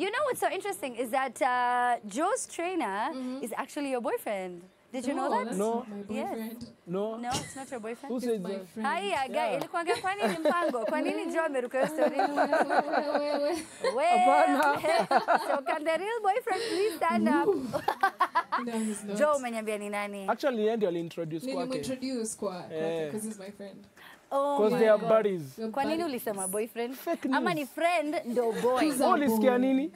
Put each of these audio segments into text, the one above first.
You know what's so interesting is that uh, Joe's trainer is actually your boyfriend. Did you know No, that? No. my boyfriend. No. No, it's not your boyfriend. Who it's said my that? friend. Haya, guy, Yeah. ilikuwaga kwa nini mpango? Kwa nini Joe ameruka hiyo story? Wewe, Hapana. So can the real boyfriend please stand up? No, he's not. Joe umeniambia ni nani? Actually, yeye ndio aliintroduce kwake. Nilimintroduce kwa kwake Eh. because he's my friend. Oh Because they are buddies. Kwa nini ulisema boyfriend? Ama ni friend ndo boy. Ulisikia nini?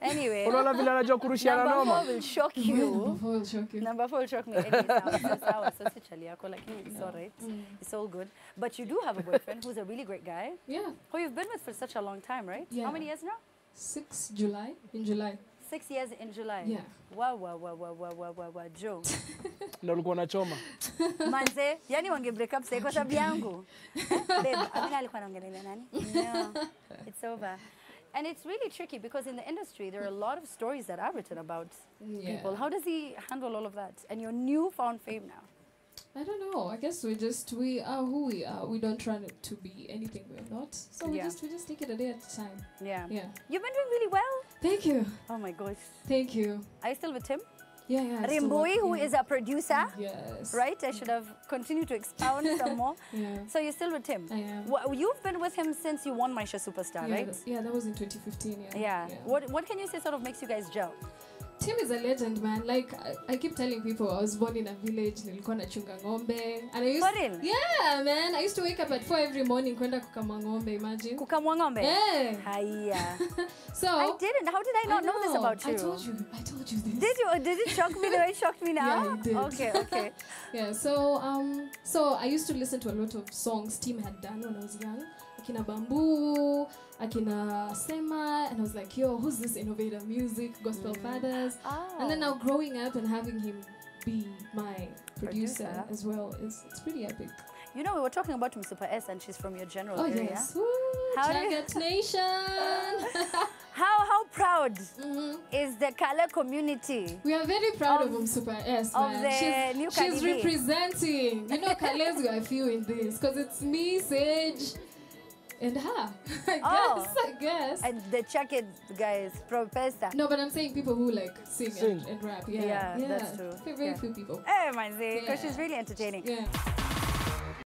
Anyway, Unaona vile anajua kurushiana number noma? four will shock Number you. four will shock you. Number four will shock me. Anyway, sawa, so chali yako, lakini it's all right. It's all good. But you do have a boyfriend who's a really great guy, Yeah. who you've been with for such a long time, right? Yeah. How many years now? 6 July. In July. Six years in July. Yeah. Wow, wow, wow, wow, wow, wow, wow, wow. Joe. Na ulikuwa unachoma. Manze, yani wange break up sasa kwa sababu yangu. Babe, Amina alikuwa anaongelea nani? No. It's over. And it's really tricky because in the industry there are a lot of stories that are written about Yeah. people. How does he handle all of that? And your newfound fame now. I don't know. I guess we just we are who we are. We don't try to be anything we're not. So we Yeah. just we just take it a day at a time. Yeah. Yeah. You've been doing really well. Thank you. Oh my gosh. Thank you. Are you still with him? Yeah, yeah. Rimbui, who yeah. is a producer, Yes. right? I should have continued to expound some more. Yeah. So you're still with him? I am. Wha- You've been with him since you won Maisha Superstar, yeah, right? that- yeah, that was in 2015. Yeah. Yeah. What What can you say sort of makes you guys gel? Tim is a legend, man. Like I, I keep telling people, I was born in a village. Nilikuwa nachunga ng'ombe, and I used. For real? Yeah, man. I used to wake up at four every morning kwenda kukama ng'ombe. Imagine. Kukamua ng'ombe? Yeah. Haya. So. I didn't. How did I not I know, know. this about you? I told you. I told you this. Did you? Did it shock me the way it shocked me now? Yeah, it did. Okay, okay. Yeah, so um, so I used to listen to a lot of songs Tim had done when I was young. Akina Bamboo, Akina Sema, and I was like, yo, who's this innovator music, gospel fathers? And then Oh. now growing up and having him be my producer, Producer. as well is it's pretty epic. You know, we were talking about Miss Super S, and she's from your general Oh area. yes, Woo, How do you- Jagat Nation. How how proud Mhm. is the color community? We are very proud of, Of- um Super S, of the she's new she's representing. You know, Kale's got a few in this because it's me, Sage, and her. I Oh. guess. I guess. And the jacket guys, Professor. no, but I'm saying people who like sing, Sing. And, and rap. Yeah, Yeah, that's true. Very, very Yeah. few people. Eh, hey, man, because Yeah. she's really entertaining. Yeah.